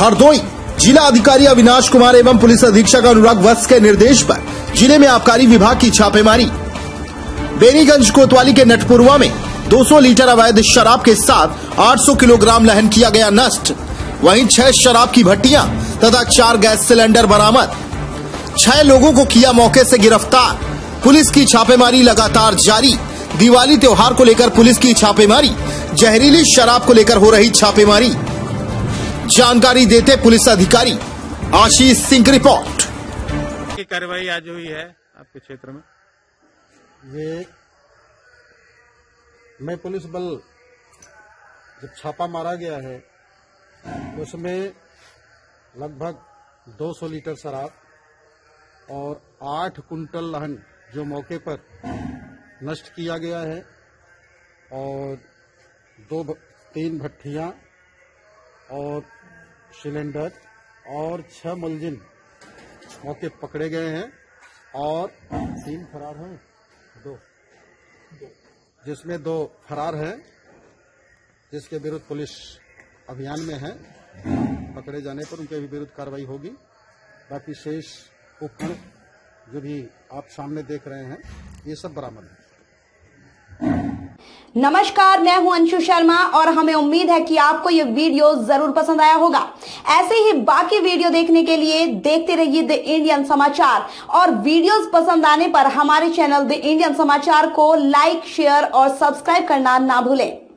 हरदोई जिला अधिकारी अविनाश कुमार एवं पुलिस अधीक्षक अनुराग वत्स के निर्देश पर ज़िले में आबकारी विभाग की छापेमारी। बेनीगंज कोतवाली के नटपुरवा में 200 लीटर अवैध शराब के साथ 800 किलोग्राम लहन किया गया नष्ट। वहीं छह शराब की भट्टियाँ तथा चार गैस सिलेंडर बरामद। छह लोगों को किया मौके से गिरफ़्तार। पुलिस की छापेमारी लगातार जारी। दिवाली त्योहार को लेकर पुलिस की छापेमारी, जहरीली शराब को लेकर हो रही छापेमारी। जानकारी देते पुलिस अधिकारी आशीष सिंह रिपोर्ट। की कार्रवाई आज हुई है आपके क्षेत्र में? ये मैं पुलिस बल जब छापा मारा गया है उसमें लगभग 200 लीटर शराब और 8 कुंटल लहन जो मौके पर नष्ट किया गया है और दो तीन भट्टियाँ और सिलेंडर और छह मुलजिम मौके पकड़े गए हैं और तीन फरार हैं, दो। जिसमें दो फरार हैं, जिसके विरुद्ध पुलिस अभियान में है, पकड़े जाने पर उनके भी विरुद्ध कार्रवाई होगी। बाकी शेष उपकरण जो भी आप सामने देख रहे हैं, ये सब बरामद है। नमस्कार, मैं हूँ अंशु शर्मा और हमें उम्मीद है कि आपको ये वीडियो ज़रूर पसंद आया होगा। ऐसे ही बाकी वीडियो देखने के लिए देखते रहिए द इंडियन समाचार और वीडियोस पसंद आने पर हमारे चैनल द इंडियन समाचार को लाइक, शेयर और सब्सक्राइब करना ना भूलें।